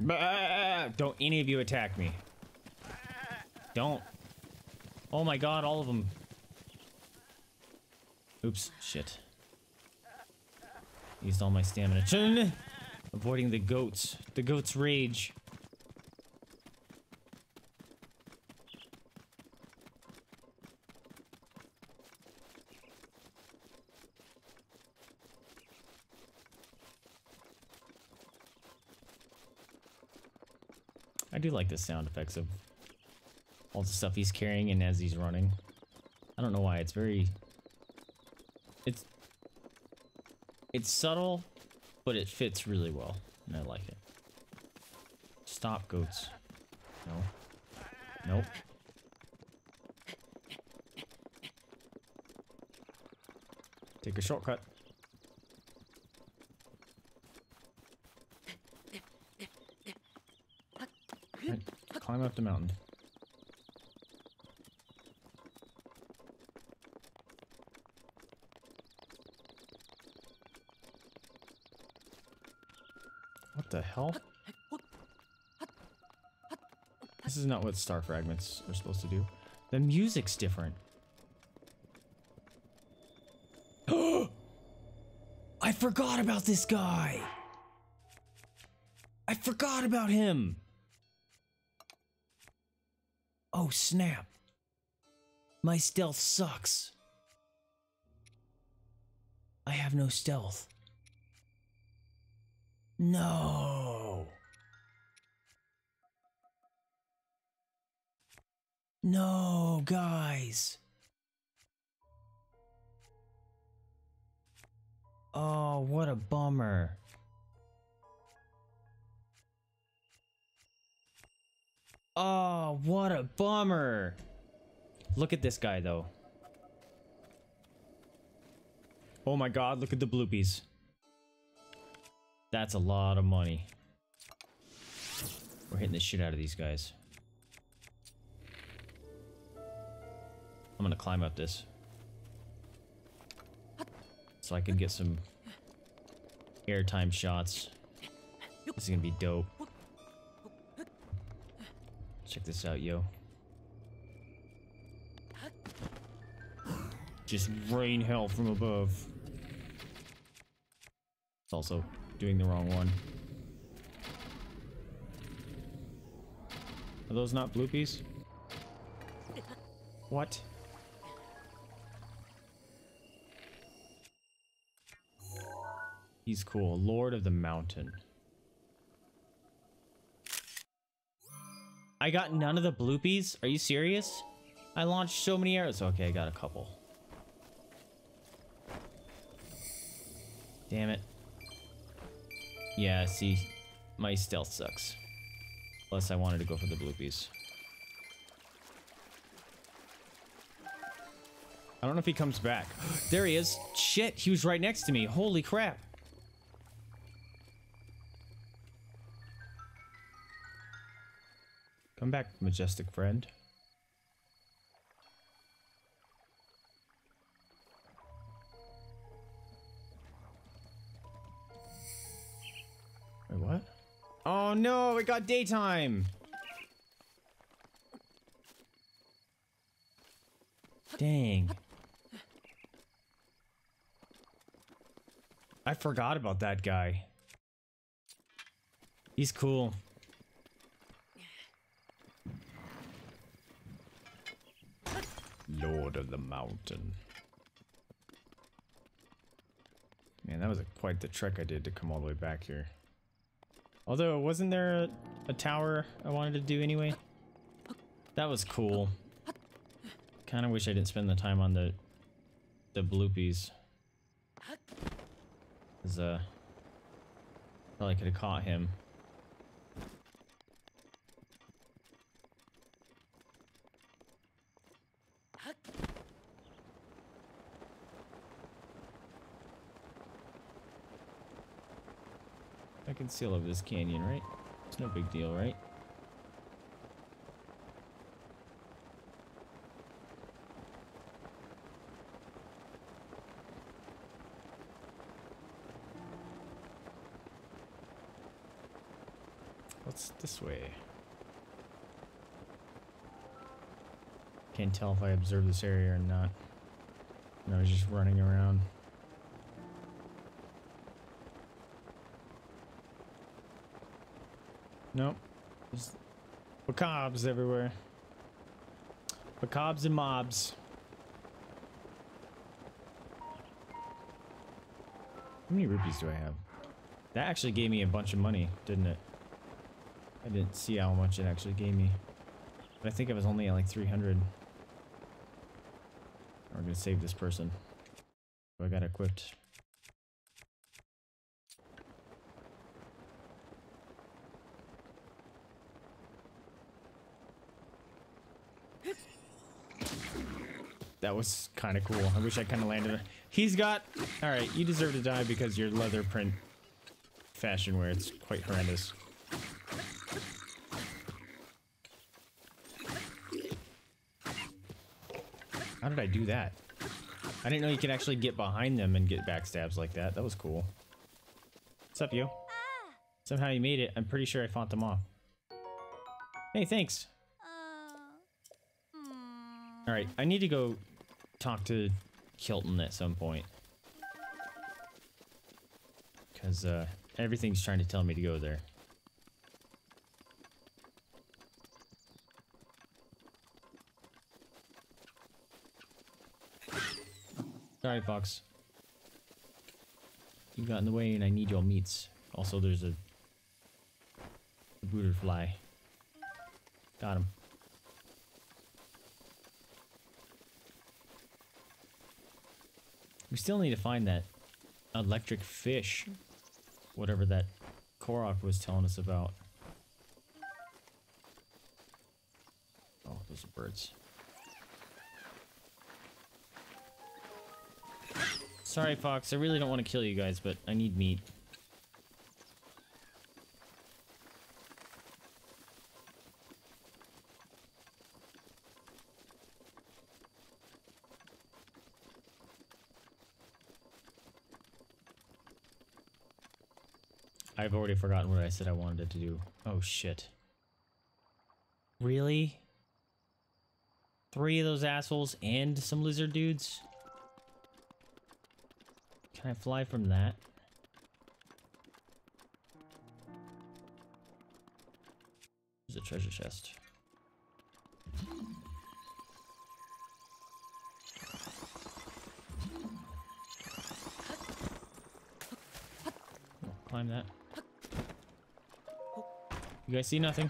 Bah! Uh, uh, uh, don't any of you attack me. Don't. Oh my god, all of them. Oops, shit. Used all my stamina. Avoiding the goats. The goats rage. I do like the sound effects of all the stuff he's carrying and as he's running. I don't know why, it's very... It's... It's subtle, but it fits really well, and I like it. Stop, goats. No. Nope. Take a shortcut. Right, climb up the mountain. What the hell? This is not what star fragments are supposed to do. The music's different. I forgot about this guy. I forgot about him. Oh, snap. My stealth sucks. I have no stealth. No. No, guys. Oh, what a bummer. Oh, what a bummer. Look at this guy, though. Oh my god, look at the blupees. That's a lot of money. We're hitting the shit out of these guys. I'm gonna climb up this. So I can get some airtime shots. This is gonna be dope. Check this out, yo. Just rain hell from above. It's also doing the wrong one. Are those not blupees? What? He's cool. Lord of the Mountain. I got none of the blupees? Are you serious? I launched so many arrows. Okay, I got a couple. Damn it. Yeah, see, my stealth sucks. Plus, I wanted to go for the blupees. I don't know if he comes back. there he is. Shit, he was right next to me. Holy crap. Come back, majestic friend. Wait, what? Oh no, it got daytime! Dang. I forgot about that guy. He's cool. Of the Mountain. Man, that was a, quite the trek I did to come all the way back here. Although, wasn't there a, a tower I wanted to do anyway? That was cool. Kind of wish I didn't spend the time on the the blupees. Cause uh, probably could have caught him. Can seal over this canyon, right? It's no big deal, right? it's this way. Can't tell if I observe this area or not. I was just running around. Nope. There's macaques everywhere. Macaques and mobs. How many rupees do I have? That actually gave me a bunch of money, didn't it? I didn't see how much it actually gave me. But I think it was only at like 300. We're gonna save this person. So I got equipped. That was kind of cool. I wish I kind of landed it. He's got... Alright, you deserve to die because your leather print fashion wear. It's quite horrendous. How did I do that? I didn't know you could actually get behind them and get backstabs like that. That was cool. What's up, you? Somehow you made it. I'm pretty sure I fought them off. Hey, thanks. Oh. Hmm. Alright, I need to go talk to Kilton at some point. Because uh, everything's trying to tell me to go there. Sorry, Fox. You got in the way and I need your meats. Also, there's a, a booter fly. Got him. We still need to find that electric fish. Whatever that Korok was telling us about. Oh, those are birds. Sorry, Fox. I really don't want to kill you guys, but I need meat. I've already forgotten what I said I wanted to do. Oh, shit. Really? Three of those assholes and some lizard dudes? Can I fly from that? There's a treasure chest. climb that. You guys see nothing?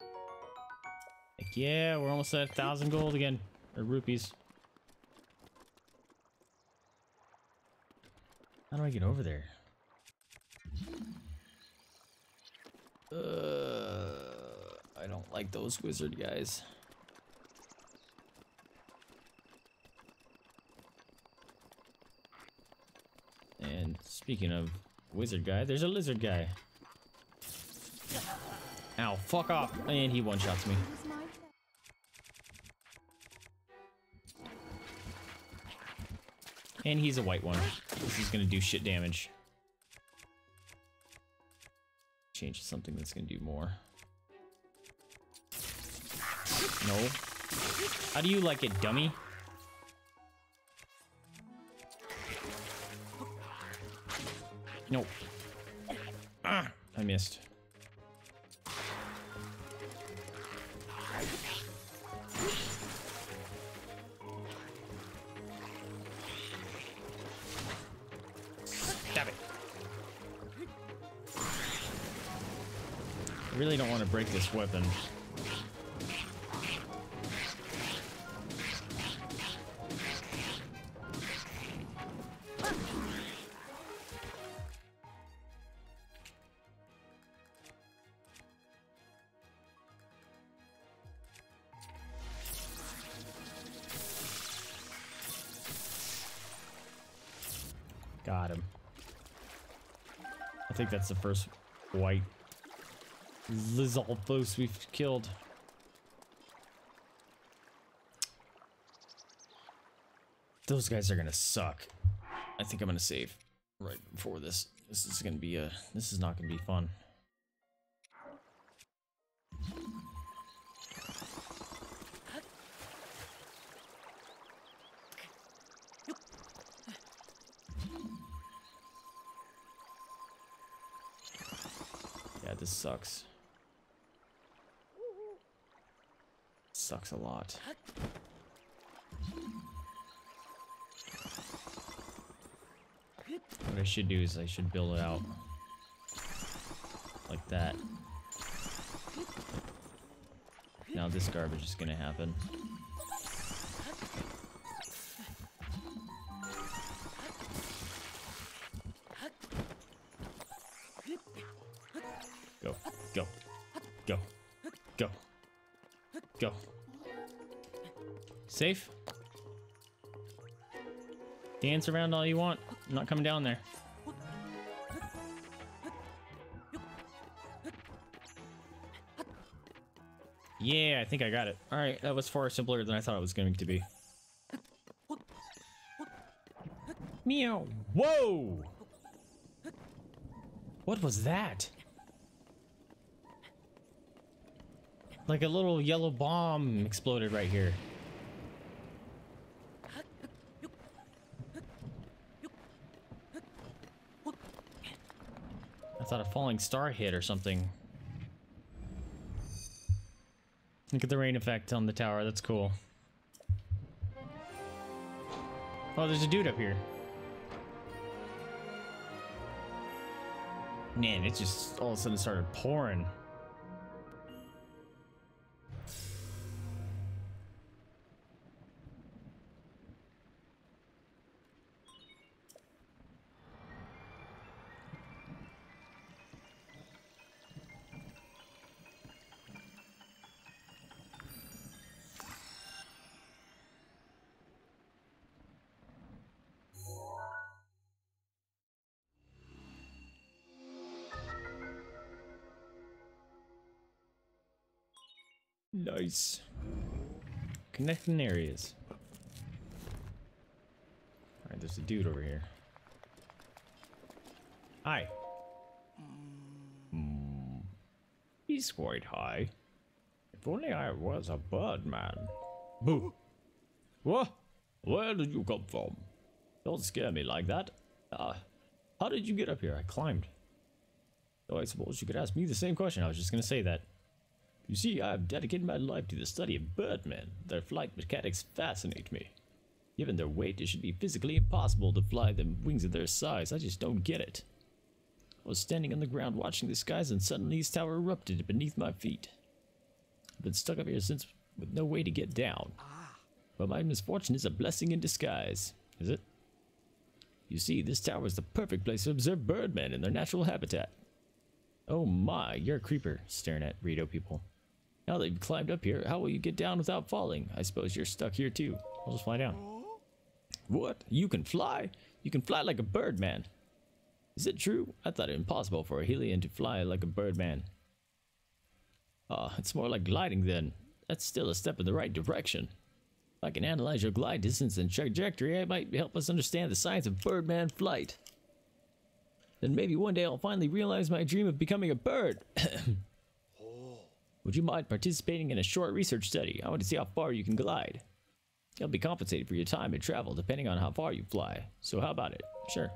Like, yeah, we're almost at a thousand gold again. Or rupees. How do I get over there? Uh, I don't like those wizard guys. And speaking of wizard guy, there's a lizard guy. Ow, fuck off. And he one-shots me. And he's a white one. This is gonna do shit damage. Change to something that's gonna do more. No. How do you like it, dummy? No. Ah, I missed. Really don't want to break this weapon. Got him. I think that's the first white this all those we've killed. Those guys are gonna suck. I think I'm gonna save right before this. This is gonna be a. This is not gonna be fun. Yeah, this sucks. Sucks a lot. What I should do is I should build it out like that. Now this garbage is gonna happen. Safe? Dance around all you want. I'm not coming down there. Yeah, I think I got it. All right, that was far simpler than I thought it was going to be. Meow. Whoa! What was that? Like a little yellow bomb exploded right here. Thought a falling star hit or something. Look at the rain effect on the tower. That's cool. Oh, there's a dude up here. Man, it just all of a sudden started pouring. Nice. Connecting areas. Alright, there's a dude over here. Hi. Mm. He's quite high. If only I was a birdman. Boo! What? Where did you come from? Don't scare me like that. Uh, how did you get up here? I climbed. So I suppose you could ask me the same question. I was just gonna say that. You see, I have dedicated my life to the study of birdmen. Their flight mechanics fascinate me. Given their weight, it should be physically impossible to fly them wings of their size. I just don't get it. I was standing on the ground watching the skies and suddenly this tower erupted beneath my feet. I've been stuck up here since with no way to get down. But my misfortune is a blessing in disguise. Is it? You see, this tower is the perfect place to observe birdmen in their natural habitat. Oh my, you're a creeper, staring at Rito people. Now that you've climbed up here, how will you get down without falling? I suppose you're stuck here too. I'll just fly down. What? You can fly? You can fly like a bird man. Is it true? I thought it impossible for a Hylian to fly like a bird man. Ah, it's more like gliding then. That's still a step in the right direction. If I can analyze your glide distance and trajectory, it might help us understand the science of birdman flight. Then maybe one day I'll finally realize my dream of becoming a bird. Would you mind participating in a short research study? I want to see how far you can glide. You'll be compensated for your time and travel depending on how far you fly. So how about it? Sure.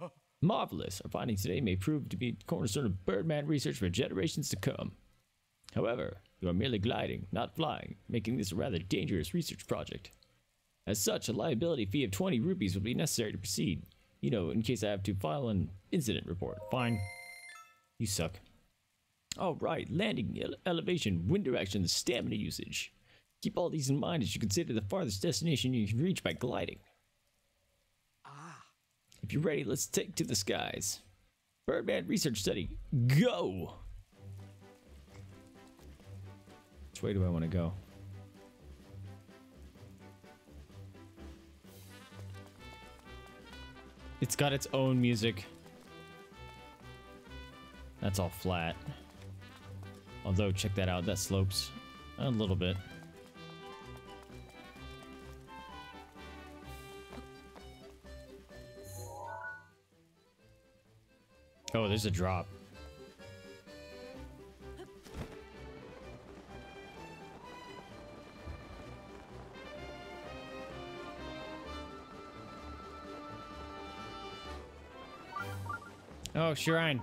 Marvelous. Our findings today may prove to be cornerstone of Birdman research for generations to come. However, you are merely gliding, not flying, making this a rather dangerous research project. As such, a liability fee of 20 rupees will be necessary to proceed. You know, in case I have to file an incident report. Fine. You suck. All right, landing, ele elevation, wind direction, stamina usage. Keep all these in mind as you consider the farthest destination you can reach by gliding. Ah. If you're ready, let's take to the skies. Birdman Research Study, go! Which way do I want to go? It's got its own music. That's all flat. Although, check that out, that slopes a little bit. Oh, there's a drop. Oh, shrine.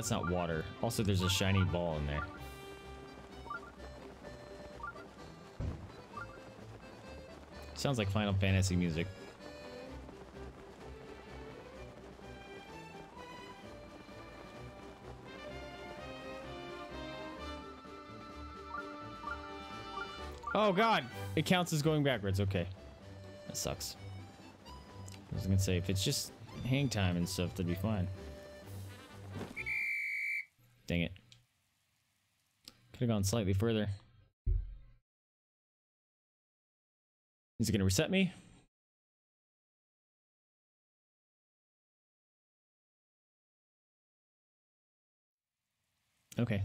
That's not water. Also, there's a shiny ball in there. Sounds like Final Fantasy music. Oh god! It counts as going backwards. Okay. That sucks. I was gonna say, if it's just hang time and stuff, that'd be fine. Could have gone slightly further. Is it gonna reset me? Okay.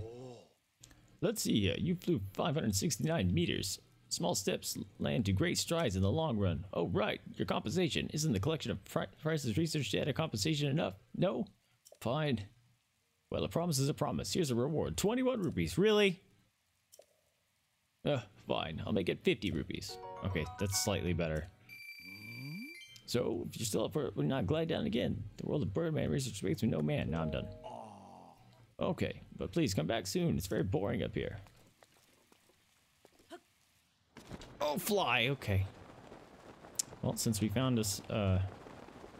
Let's see, uh, you flew 569 meters. Small steps land to great strides in the long run. Oh, right, your compensation. Isn't the collection of Price's research data compensation enough? No? Fine. Well, a promise is a promise. Here's a reward 21 rupees. Really? Uh, fine. I'll make it 50 rupees. Okay, that's slightly better. So, if you're still up for it, we're not glide down again. The world of Birdman research makes me no man. Now I'm done. Okay, but please come back soon. It's very boring up here. Oh, fly. Okay. Well, since we found this uh,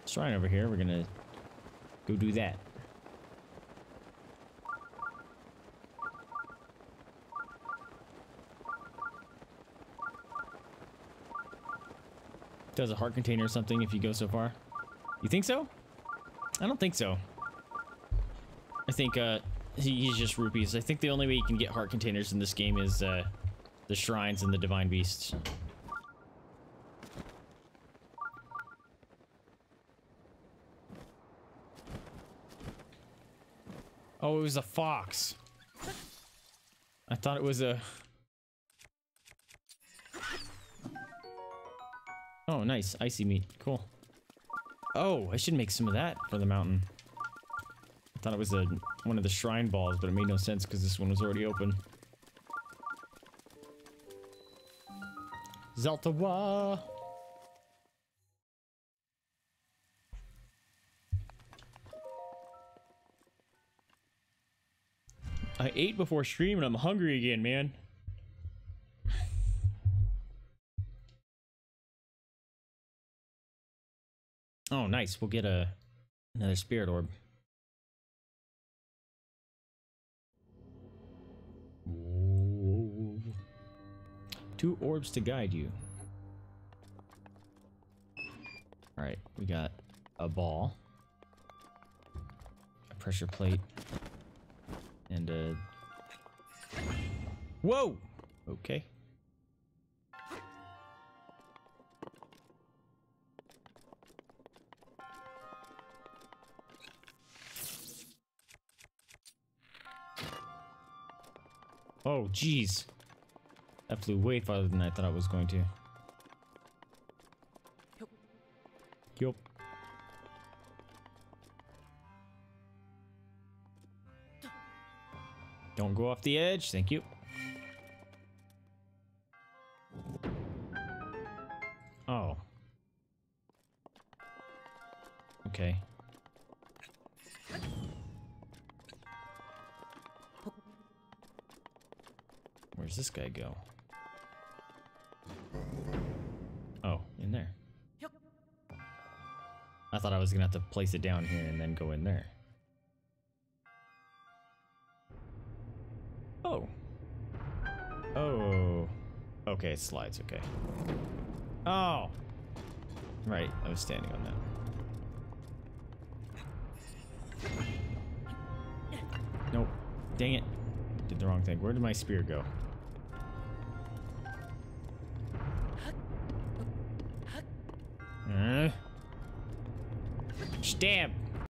shrine over here, we're gonna go do that. Does a heart container or something if you go so far? You think so? I don't think so. I think uh, he, he's just rupees. I think the only way you can get heart containers in this game is uh, the shrines and the divine beasts. Oh, it was a fox. I thought it was a... Oh, nice. Icy meat. Cool. Oh, I should make some of that for the mountain. I thought it was a one of the shrine balls, but it made no sense because this one was already open. Zalta Wa! I ate before stream and I'm hungry again, man. Oh, nice. We'll get a another spirit orb. Two orbs to guide you. Alright, we got a ball. A pressure plate. And a... Whoa! Okay. Oh, jeez. That flew way farther than I thought I was going to. Yup. Don't go off the edge. Thank you. Go? Oh, in there. I thought I was gonna have to place it down here and then go in there. Oh. Oh. Okay, it slides, okay. Oh! Right, I was standing on that. Nope. Dang it. Did the wrong thing. Where did my spear go? Uh. Stab.